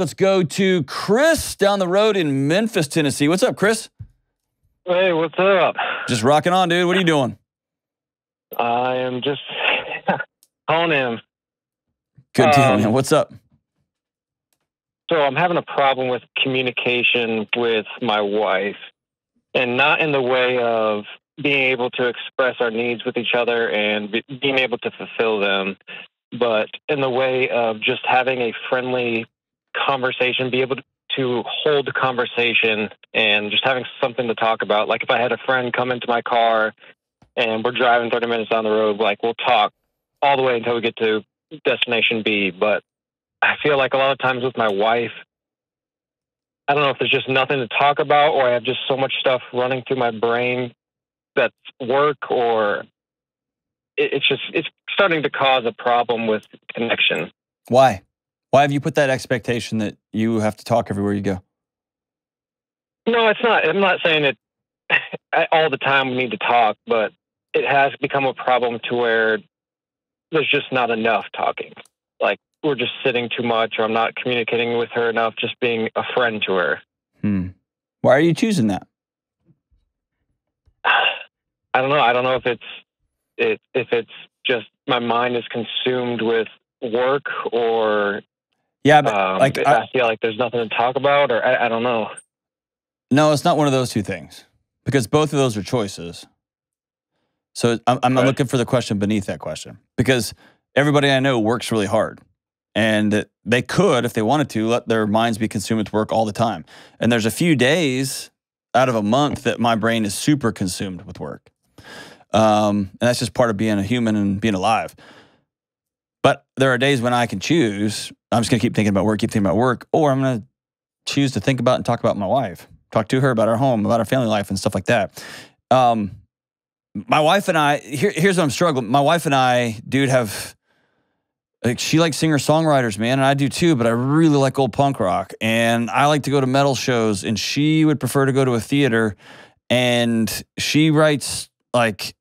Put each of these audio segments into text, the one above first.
Let's go to Chris down the road in Memphis, Tennessee. What's up, Chris? Hey, what's up? Just rocking on, dude. What are you doing? I am just calling in. Good deal, Um, man. What's up? So I'm having a problem with communication with my wife, and not in the way of being able to express our needs with each other and be, being able to fulfill them, but in the way of just having a friendly conversation, be able to, to hold conversation and just having something to talk about. Like if I had a friend come into my car and we're driving 30 minutes down the road, like we'll talk all the way until we get to destination B, but I feel like a lot of times with my wife, I don't know if there's just nothing to talk about, or I have just so much stuff running through my brain that's work, or it, it's just it's starting to cause a problem with connection. Why? Why have you put that expectation that you have to talk everywhere you go? No, it's not. I'm not saying that all the time we need to talk, but it has become a problem to where there's just not enough talking. Like we're just sitting too much, or I'm not communicating with her enough, just being a friend to her. Hmm. Why are you choosing that? I don't know. I don't know if it's it if it's just my mind is consumed with work or Yeah, but um, like, I, I- feel like there's nothing to talk about, or I, I don't know. no, it's not one of those two things because both of those are choices. So I'm, I'm looking for the question beneath that question because everybody I know works really hard and they could, if they wanted to, let their minds be consumed with work all the time. And there's a few days out of a month that my brain is super consumed with work. Um, and that's just part of being a human and being alive. But there are days when I can choose. I'm just gonna keep thinking about work, keep thinking about work, or I'm gonna choose to think about and talk about my wife, talk to her about our home, about our family life, and stuff like that. Um, my wife and I, here, here's what I'm struggling. My wife and I, dude, have like she likes singer songwriters, man, and I do too. But I really like old punk rock, and I like to go to metal shows, and she would prefer to go to a theater, and she writes like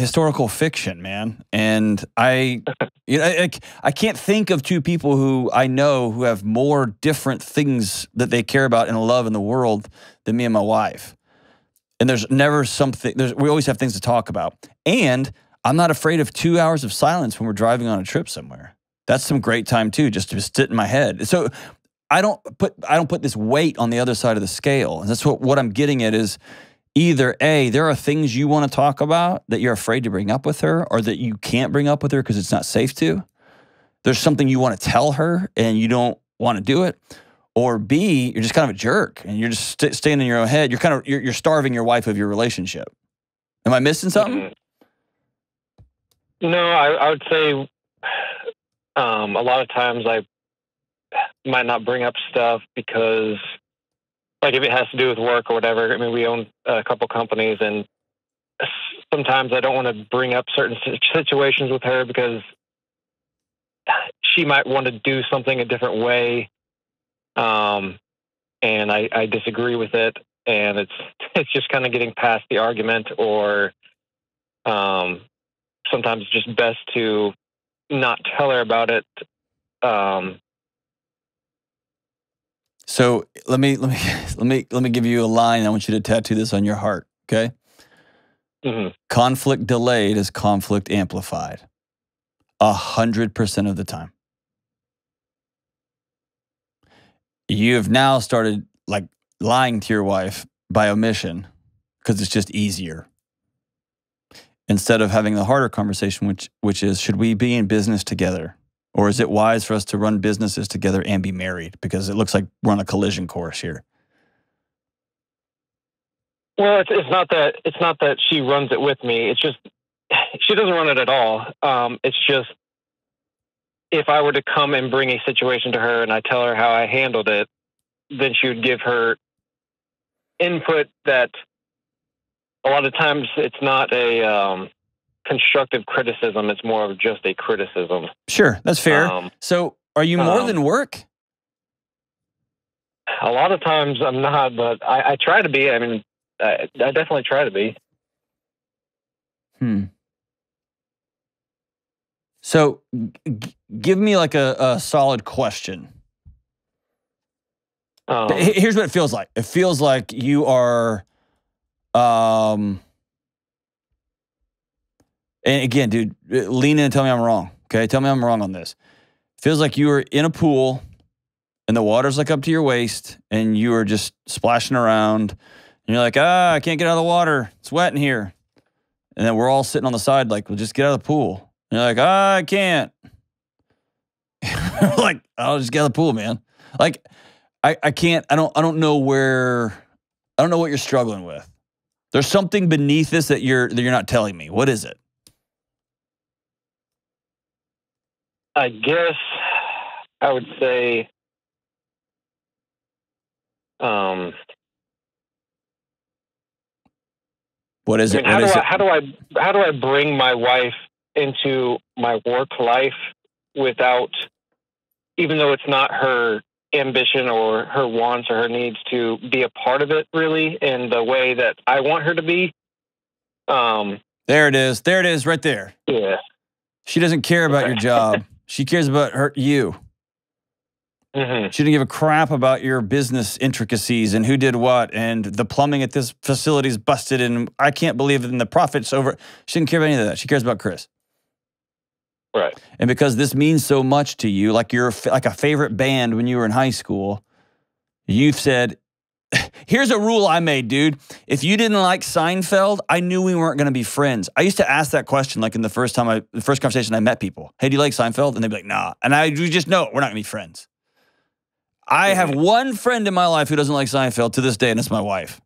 historical fiction, man. And I, you know, I, I can't think of two people who I know who have more different things that they care about and love in the world than me and my wife. And there's never something. There's we always have things to talk about, and I'm not afraid of two hours of silence when we're driving on a trip somewhere. That's some great time too, just to sit in my head. So I don't put I don't put this weight on the other side of the scale. And that's what what I'm getting at is either a there are things you want to talk about that you're afraid to bring up with her, or that you can't bring up with her because it's not safe to. There's something you want to tell her and you don't want to do it. Or B, you're just kind of a jerk and you're just st- staying in your own head. You're kind of you're, you're starving your wife of your relationship. Am I missing something? Mhm. No, I, I would say um, a lot of times I might not bring up stuff because, like, if it has to do with work or whatever. I mean, we own a couple companies, and sometimes I don't want to bring up certain situations with her because she might want to do something a different way, um, and I, I disagree with it, and it's it's just kind of getting past the argument or. Um, sometimes just best to not tell her about it. Um, So let me let me let me let me give you a line. I want you to tattoo this on your heart. Okay. mhm. Conflict delayed is conflict amplified. A hundred percent of the time. You have now started like lying to your wife by omission because it's just easier. Instead of having the harder conversation, which which is should we be in business together? Or is it wise for us to run businesses together and be married? Because it looks like we're on a collision course here. Well, it's, it's not that it's not that she runs it with me. It's just she doesn't run it at all. Um, it's just if I were to come and bring a situation to her and I tell her how I handled it, then she would give her input that a lot of times it's not a um, constructive criticism. It's more of just a criticism. Sure, that's fair. Um, so are you more um, than work? A lot of times I'm not, but I, I try to be. I mean, I, I definitely try to be. Hmm. So g- give me like a, a solid question. Um, Here's what it feels like. It feels like you are, um, and again, dude, lean in and tell me I'm wrong. Okay, tell me I'm wrong on this. Feels like you were in a pool, and the water's like up to your waist, and you are just splashing around, and you're like, ah, I can't get out of the water. It's wet in here. And then we're all sitting on the side, like, well, just get out of the pool. And you're like, ah, I can't. like, I'll just get out of the pool, man. Like, I, I can't I don't I don't know where I don't know what you're struggling with. There's something beneath this that you're that you're not telling me. What is it? I guess I would say, um, What is I it? mean, how do is I it? how do I how do I bring my wife into my work life without, even though it's not her ambition or her wants or her needs to be a part of it really in the way that I want her to be. Um, There it is. There it is right there. yeah. She doesn't care about your job. She cares about her you. hmm She didn't give a crap about your business intricacies and who did what and the plumbing at this facility is busted and I can't believe it and the profits over. She didn't care about any of that. She cares about Chris. Right. And because this means so much to you, like you're like a favorite band when you were in high school, you've said, "Here's a rule I made, dude. If you didn't like Seinfeld, I knew we weren't going to be friends." I used to ask that question, like in the first time I, the first conversation I met people. Hey, do you like Seinfeld? And they'd be like, "Nah." And I, you just know we're not going to be friends. I have one friend in my life who doesn't like Seinfeld to this day, and it's my wife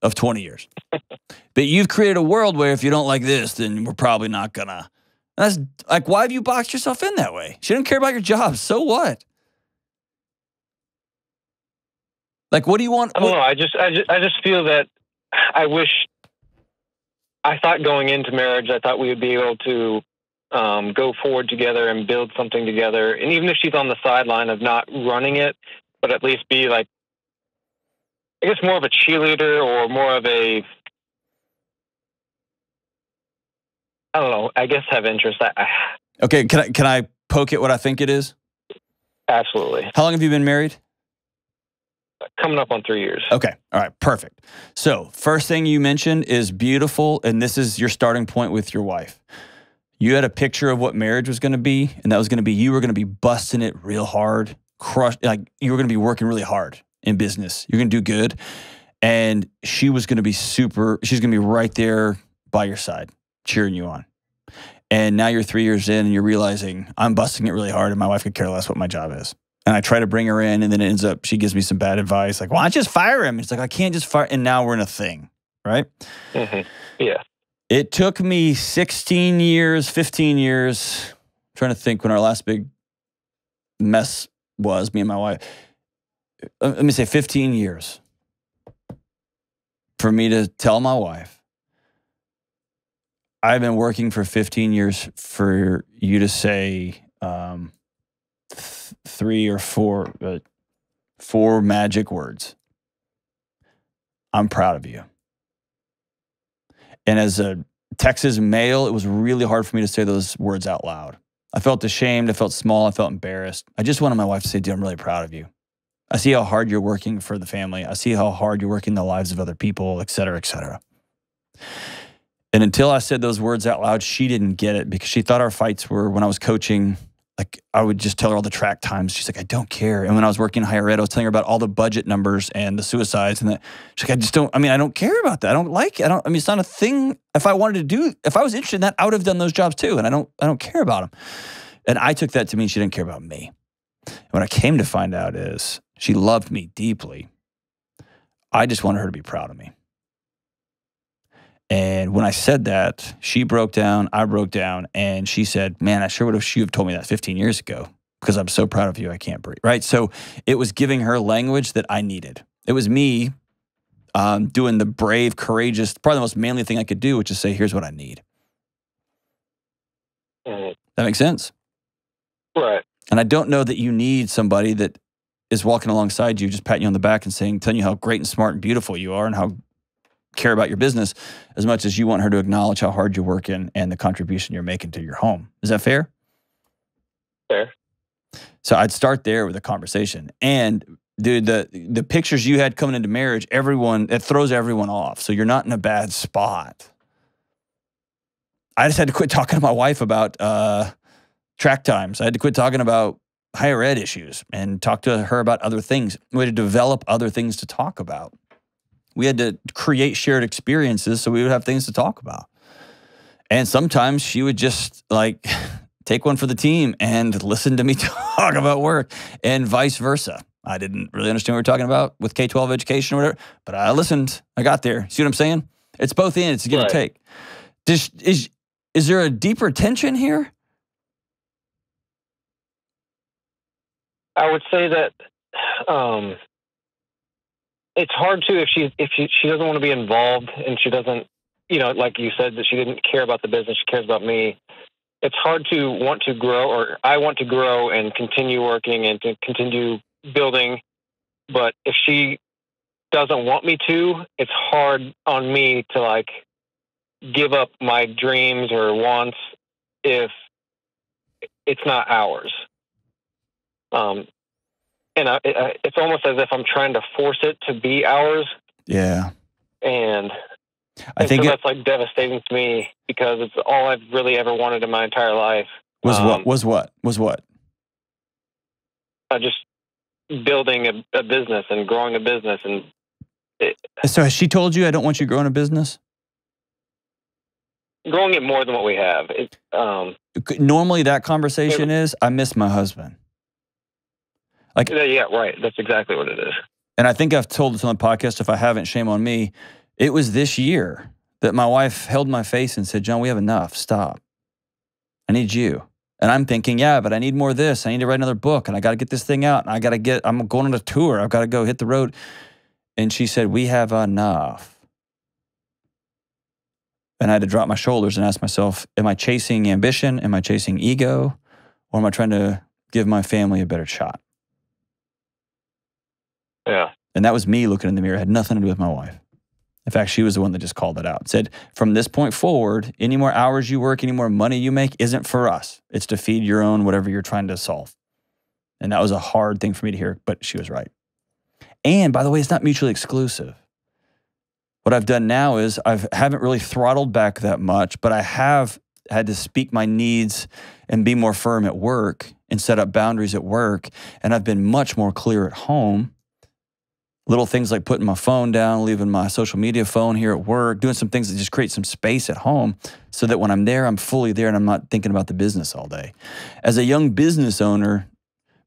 of 20 years. but you've created a world where if you don't like this, then we're probably not gonna. That's like, why have you boxed yourself in that way? She didn't care about your job. So what? Like, what do you want? I don't know. I just, I just, I just feel that I wish. I thought going into marriage, I thought we would be able to um, go forward together and build something together. And even if she's on the sideline of not running it, but at least be like, I guess more of a cheerleader or more of a, I don't know. I guess have interest. I, I, Okay, can I can I poke at what I think it is? absolutely. How long have you been married? Coming up on three years. Okay. All right. Perfect. So, first thing you mentioned is beautiful. And this is your starting point with your wife. You had a picture of what marriage was going to be. And that was going to be you were going to be busting it real hard, crush, like you were going to be working really hard in business. You're going to do good. And she was going to be super, she's going to be right there by your side, cheering you on. And now you're three years in and you're realizing I'm busting it really hard and my wife could care less what my job is and I try to bring her in, and then it ends up she gives me some bad advice, like, "Why don't you just fire him?" It's like I can't just fire, and now we're in a thing, right? hmm Yeah. It took me 16 years, 15 years, I'm trying to think when our last big mess was, me and my wife. Uh, Let me say 15 years for me to tell my wife, I've been working for 15 years for you to say um, three or four, uh, four magic words. I'm proud of you. And as a Texas male, it was really hard for me to say those words out loud. I felt ashamed. I felt small. I felt embarrassed. I just wanted my wife to say, dude, I'm really proud of you. I see how hard you're working for the family. I see how hard you're working the lives of other people, et cetera, et cetera. And until I said those words out loud, she didn't get it because she thought our fights were when I was coaching. Like I would just tell her all the track times. She's like, I don't care. And when I was working in higher ed, I was telling her about all the budget numbers and the suicides and that. She's like, I just don't. I mean, I don't care about that. I don't like. It. I don't. I mean, it's not a thing. If I wanted to do, if I was interested in that, I would have done those jobs too. And I don't. I don't care about them. And I took that to mean she didn't care about me. And what I came to find out is she loved me deeply. I just wanted her to be proud of me. And when I said that, she broke down, I broke down, and she said, Man, I sure would have she would have told me that 15 years ago because I'm so proud of you, I can't breathe. Right. So it was giving her language that I needed. It was me um, doing the brave, courageous, probably the most manly thing I could do, which is say, Here's what I need. Mhm. That makes sense. Right. And I don't know that you need somebody that is walking alongside you, just patting you on the back and saying, telling you how great and smart and beautiful you are and how care about your business as much as you want her to acknowledge how hard you're working and the contribution you're making to your home. Is that fair? Fair. So I'd start there with a conversation. And dude, the the pictures you had coming into marriage, everyone it throws everyone off. So you're not in a bad spot. I just had to quit talking to my wife about uh, track times. I had to quit talking about higher ed issues and talk to her about other things. We had to develop other things to talk about. We had to create shared experiences so we would have things to talk about. And sometimes she would just like take one for the team and listen to me talk about work and vice versa. I didn't really understand what we were talking about with K 12 education or whatever, but I listened. I got there. See what I'm saying? It's both in, it's give right. and take. Does, is, is there a deeper tension here? I would say that um, it's hard to if she if she, she doesn't want to be involved and she doesn't you know like you said that she didn't care about the business she cares about me. It's hard to want to grow or i want to grow and continue working and to continue building. But if she doesn't want me to it's hard on me to like give up my dreams or wants if it's not ours. Um and I, it, it's almost as if I'm trying to force it to be ours. Yeah. And I think so it, that's like devastating to me because it's all I've really ever wanted in my entire life. Was um, what? Was what? Was what? Uh, just building a, a, business and growing a business and. It, so has she told you I don't want you growing a business? Growing it more than what we have. It, um, Normally, that conversation is I miss my husband. Like, yeah, right. That's exactly what it is. And I think I've told this on the podcast. If I haven't, shame on me. It was this year that my wife held my face and said, John, we have enough. Stop. I need you. And I'm thinking, yeah, but I need more of this. I need to write another book and I got to get this thing out. And I got to get, I'm going on a tour. I've got to go hit the road. And she said, we have enough. And I had to drop my shoulders and ask myself, am I chasing ambition? Am I chasing ego? Or am I trying to give my family a better shot? Yeah. And that was me looking in the mirror. It had nothing to do with my wife. In fact, she was the one that just called it out. Said, from this point forward, any more hours you work, any more money you make isn't for us. It's to feed your own whatever you're trying to solve. And that was a hard thing for me to hear, but she was right. And by the way, it's not mutually exclusive. What I've done now is I haven't really throttled back that much, but I have had to speak my needs and be more firm at work and set up boundaries at work. And I've been much more clear at home little things like putting my phone down, leaving my social media phone here at work, doing some things that just create some space at home so that when I'm there, I'm fully there and I'm not thinking about the business all day. As a young business owner,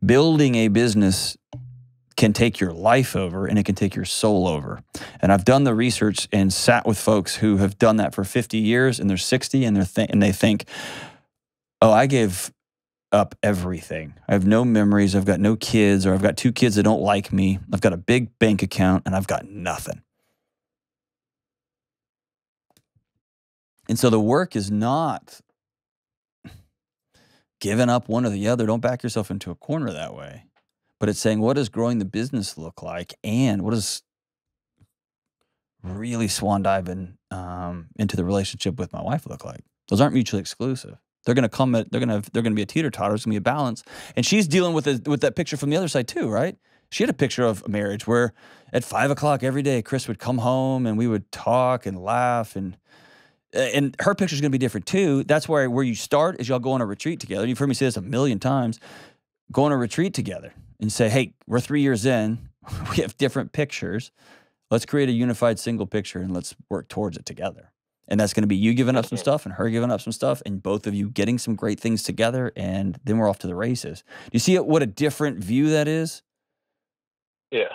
building a business can take your life over and it can take your soul over. And I've done the research and sat with folks who have done that for 50 years and they're 60 and they're th- and they think, "Oh, I gave up everything. I have no memories. I've got no kids, or I've got two kids that don't like me. I've got a big bank account, and I've got nothing. And so the work is not giving up one or the other. Don't back yourself into a corner that way. But it's saying, what does growing the business look like? And what does really swan diving um, into the relationship with my wife look like? Those aren't mutually exclusive. They're to come at, they're to, they're to be a teeter totter. It's to be a balance. And she's dealing with, a, with that picture from the other side too, right? She had a picture of a marriage where at five o'clock every day, Chris would come home and we would talk and laugh and, and her picture is going to be different too. That's where where you start is y'all go on a retreat together. You've heard me say this a million times. Go on a retreat together and say, "Hey, we're three years in. We have different pictures. Let's create a unified single picture and let's work towards it together." And that's going to be you giving up some stuff and her giving up some stuff and both of you getting some great things together. And then we're off to the races. Do you see what a different view that is? Yeah.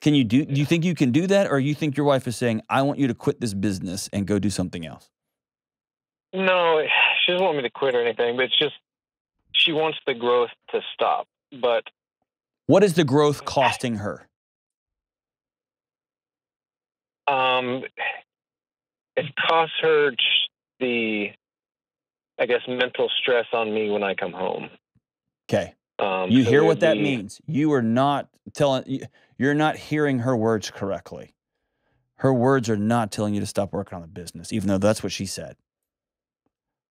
Can you do, do you think you can do that? Or you think your wife is saying, I want you to quit this business and go do something else? No, she doesn't want me to quit or anything, but it's just she wants the growth to stop. But what is the growth costing her? Um, it costs her the, I guess, mental stress on me when I come home. Okay. Um, you so hear what that be, means. You are not telling, you're not hearing her words correctly. Her words are not telling you to stop working on the business, even though that's what she said.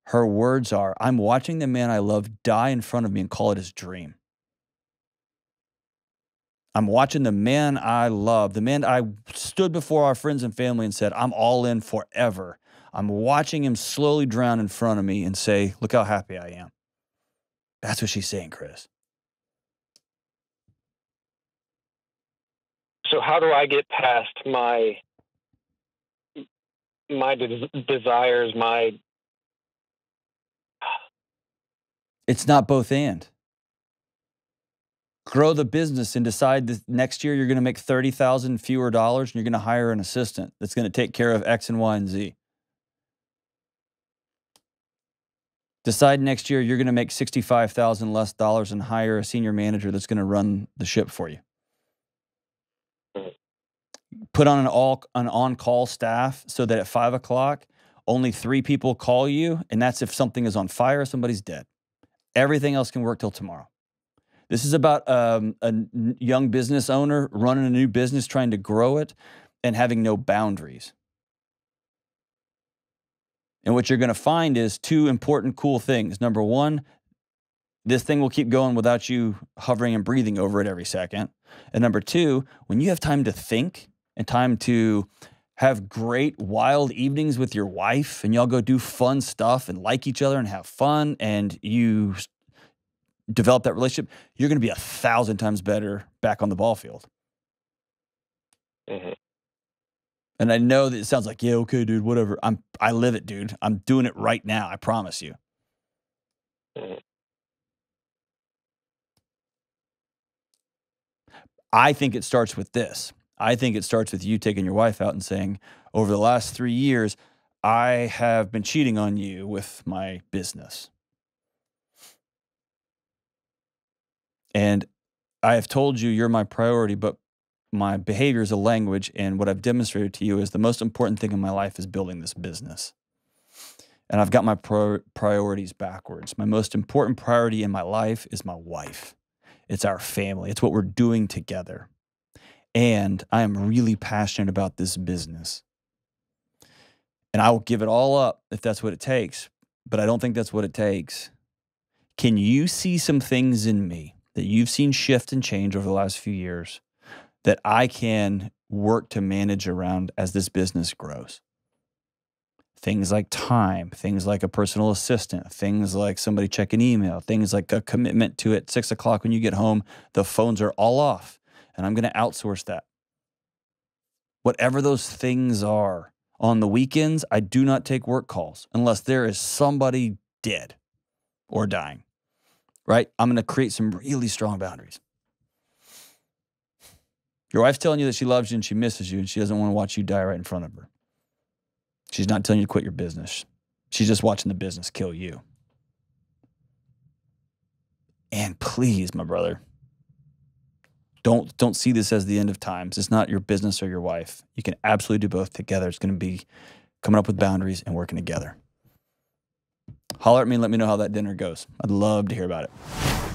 Her words are, I'm watching the man I love die in front of me and call it his dream. I'm watching the man I love, the man I stood before our friends and family and said, I'm all in forever. I'm watching him slowly drown in front of me and say, Look how happy I am. That's what she's saying, Chris. So how do I get past my my de- desires, my It's not both and. Grow the business and decide that next year you're going to make 30,000 fewer dollars and you're going to hire an assistant that's going to take care of X and Y and Z. Decide next year you're going to make 65,000 less dollars and hire a senior manager that's going to run the ship for you. Put on an all an on-call staff so that at five o'clock, only three people call you, and that's if something is on fire, or somebody's dead. Everything else can work till tomorrow. This is about um, a young business owner running a new business, trying to grow it, and having no boundaries. And what you're going to find is two important, cool things. Number one, this thing will keep going without you hovering and breathing over it every second. And number two, when you have time to think and time to have great wild evenings with your wife and y'all go do fun stuff and like each other and have fun and you develop that relationship, you're going to be a thousand times better back on the ball field. Mhm. And I know that it sounds like, yeah, okay, dude, whatever. I'm I live it, dude. I'm doing it right now. I promise you. Mhm. I think it starts with this. I think it starts with you taking your wife out and saying, over the last three years, I have been cheating on you with my business. And I have told you you're my priority, but my behavior is a language. And what I've demonstrated to you is the most important thing in my life is building this business. And I've got my priorities backwards. My most important priority in my life is my wife. It's our family. It's what we're doing together. And I am really passionate about this business. And I will give it all up if that's what it takes. But I don't think that's what it takes. Can you see some things in me that you've seen shift and change over the last few years that I can work to manage around as this business grows? Things like time, things like a personal assistant, things like somebody checking email, things like a commitment to at six o'clock when you get home, the phones are all off and I'm going to outsource that. Whatever those things are, on the weekends, I do not take work calls unless there is somebody dead or dying, right? I'm going to create some really strong boundaries. Your wife's telling you that she loves you and she misses you and she doesn't want to watch you die right in front of her. She's not telling you to quit your business. She's just watching the business kill you. And please, my brother, don't don't see this as the end of times. It's not your business or your wife. You can absolutely do both together. It's going to be coming up with boundaries and working together. Holler at me and let me know how that dinner goes. I'd love to hear about it.